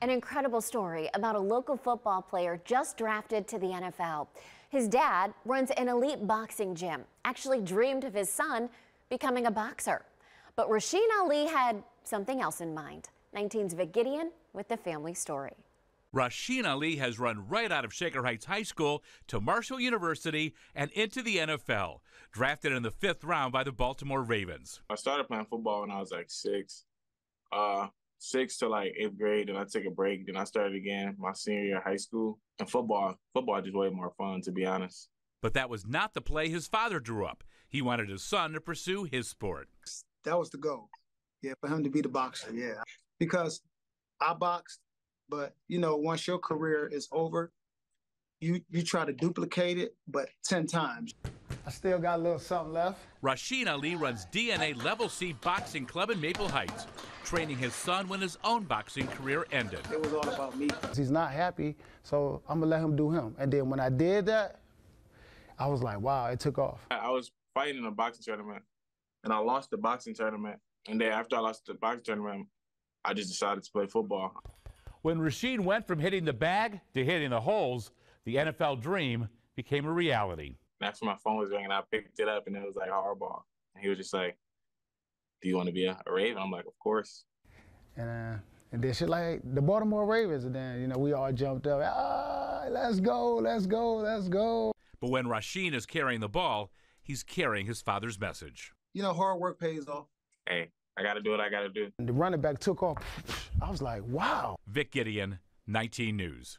An incredible story about a local football player just drafted to the NFL. His dad runs an elite boxing gym, actually dreamed of his son becoming a boxer. But Rasheen Ali had something else in mind. 19's Vic Gideon with the family story. Rasheen Ali has run right out of Shaker Heights High School to Marshall University and into the NFL, drafted in the fifth round by the Baltimore Ravens. I started playing football when I was like six. Uh, six to like eighth grade, then I took a break. Then I started again my senior year of high school. And football, football just way more fun, to be honest. But that was not the play his father drew up. He wanted his son to pursue his sport. That was the goal. Yeah, for him to be the boxer. Yeah, because I boxed, but you know, once your career is over, you you try to duplicate it, but ten times. I still got a little something left. Rasheen Ali runs DNA Level C Boxing Club in Maple Heights, training his son when his own boxing career ended. It was all about me. He's not happy, so I'm gonna let him do him. And then when I did that, I was like, wow, it took off. I was fighting in a boxing tournament, and I lost the boxing tournament. And then after I lost the boxing tournament, I just decided to play football. When Rasheen went from hitting the bag to hitting the holes, the NFL dream became a reality. That's when my phone was ringing. I picked it up, and it was like Harbaugh. And he was just like, "Do you want to be a, a Raven?" I'm like, "Of course." And uh, and then shit like the Baltimore Ravens, and then you know we all jumped up. Ah, let's go, let's go, let's go. But when Rasheen is carrying the ball, he's carrying his father's message. You know, hard work pays off. Hey, I got to do what I got to do. And the running back took off. I was like, wow. Vic Gideon, 19 News.